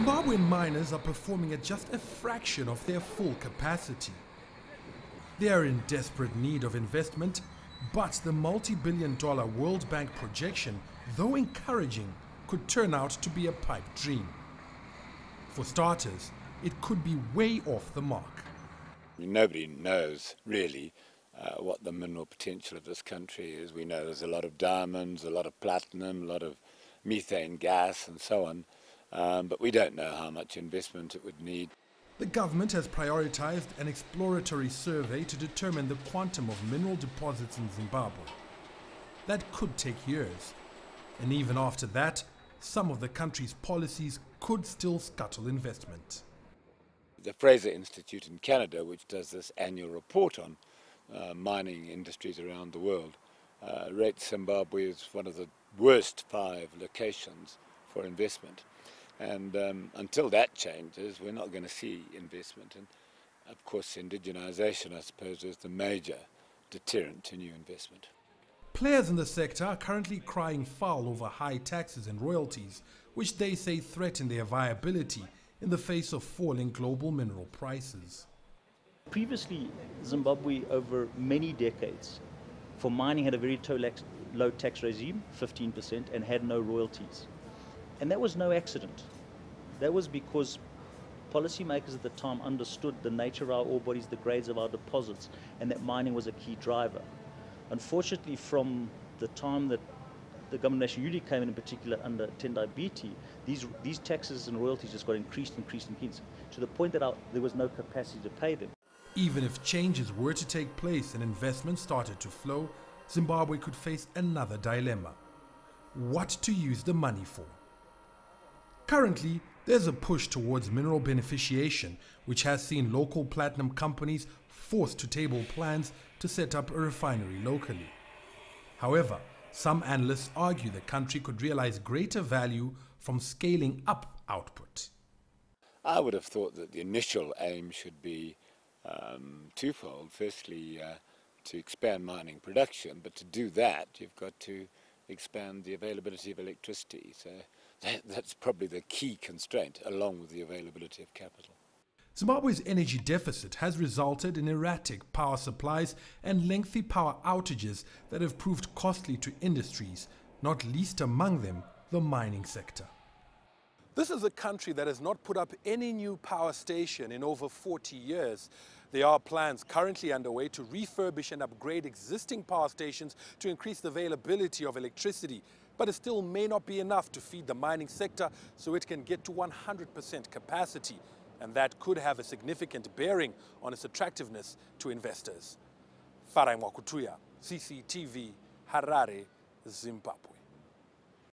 Zimbabwean miners are performing at just a fraction of their full capacity. They are in desperate need of investment, but the multi billion dollar World Bank projection, though encouraging, could turn out to be a pipe dream. For starters, it could be way off the mark. Nobody knows really uh, what the mineral potential of this country is. We know there's a lot of diamonds, a lot of platinum, a lot of methane gas, and so on, um, but we don't know how much investment it would need. The government has prioritized an exploratory survey to determine the quantum of mineral deposits in Zimbabwe. That could take years. And even after that, some of the country's policies could still scuttle investment. The Fraser Institute in Canada, which does this annual report on uh, mining industries around the world, uh, rates Zimbabwe as one of the worst five locations for investment. And um, until that changes, we're not going to see investment. And of course, indigenization, I suppose, is the major deterrent to new investment. Players in the sector are currently crying foul over high taxes and royalties, which they say threaten their viability in the face of falling global mineral prices. Previously, Zimbabwe, over many decades, for mining had a very low tax regime, 15%, and had no royalties. And that was no accident. That was because policymakers at the time understood the nature of our ore bodies, the grades of our deposits, and that mining was a key driver. Unfortunately, from the time that the government national unity came in, in particular under Tendai Biti, these, these taxes and royalties just got increased, increased, increased, to the point that our, there was no capacity to pay them. Even if changes were to take place and investment started to flow, Zimbabwe could face another dilemma. What to use the money for? Currently, there's a push towards mineral beneficiation, which has seen local platinum companies forced to table plans to set up a refinery locally. However, some analysts argue the country could realize greater value from scaling up output. I would have thought that the initial aim should be um, twofold. Firstly, uh, to expand mining production, but to do that, you've got to expand the availability of electricity. So that, that's probably the key constraint, along with the availability of capital. Zimbabwe's energy deficit has resulted in erratic power supplies and lengthy power outages that have proved costly to industries, not least among them the mining sector. This is a country that has not put up any new power station in over 40 years. There are plans currently underway to refurbish and upgrade existing power stations to increase the availability of electricity but it still may not be enough to feed the mining sector so it can get to 100% capacity. And that could have a significant bearing on its attractiveness to investors. Farai Mwakutuya, CCTV, Harare, Zimbabwe.